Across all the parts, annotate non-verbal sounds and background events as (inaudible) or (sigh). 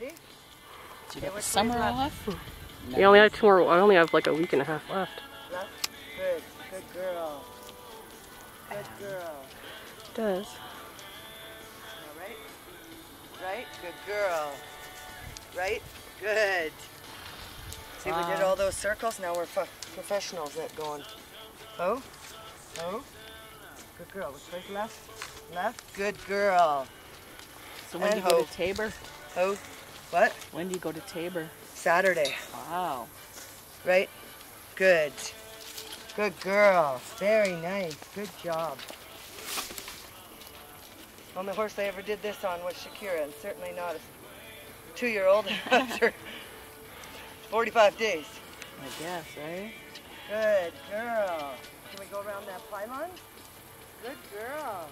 Ready? Did you Okay, get the summer way's left? off? You only have two more. I only have like a week and a half left. Left. Good. Good girl. Good girl. It does. All right. Right. Good girl. Right. Good. See, we did all those circles. Now we're fu- professionals at going. Oh. Oh. Good girl. Which way? Left. Left. Good girl. So when do And you go to Tabor? Oh. What? When do you go to Tabor? Saturday. Wow. Right? Good. Good girl. Very nice. Good job. Only horse I ever did this on was Shakira, and certainly not a two-year-old (laughs) after 45 days. I guess, right? Good girl. Can we go around that pylon? Good girl.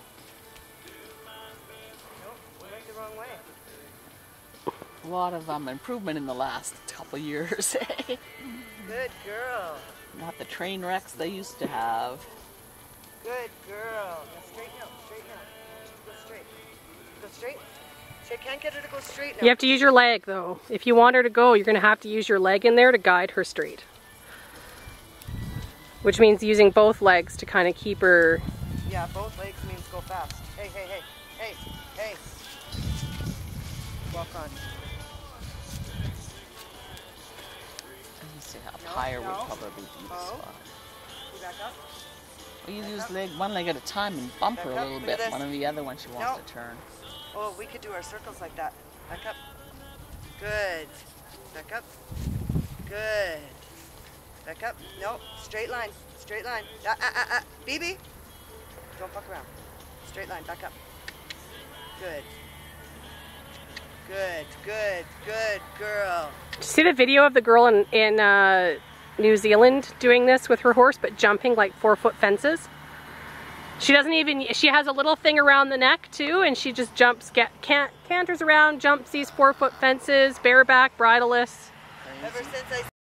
A lot of um, improvement in the last couple years. eh? (laughs) Good girl. Not the train wrecks they used to have. Good girl. Now straighten out, straighten out. Go straight. Go straight. See, I can't get her to go straight now. You have to use your leg though. If you want her to go, you're gonna have to use your leg in there to guide her straight. Which means using both legs to kind of keep her. Yeah, both legs means go fast. Hey, hey, hey, hey, hey. Walk on. Higher no. would probably be the Oh. spot. You back up. Well, you use leg one leg at a time and bump her a little bit. One of the other one she wants to turn. Oh, we could do our circles like that. Back up. Good. Back up. Good. Back up. Nope. straight line. Straight line. Ah, ah, ah, ah. BB. Don't fuck around. Straight line. Back up. Good. Good, good, good girl. Did you see the video of the girl in in uh, New Zealand doing this with her horse, but jumping like four foot fences? She doesn't even. She has a little thing around the neck too, and she just jumps, get, can, canters around, jumps these four foot fences, bareback, bridleless. Ever since I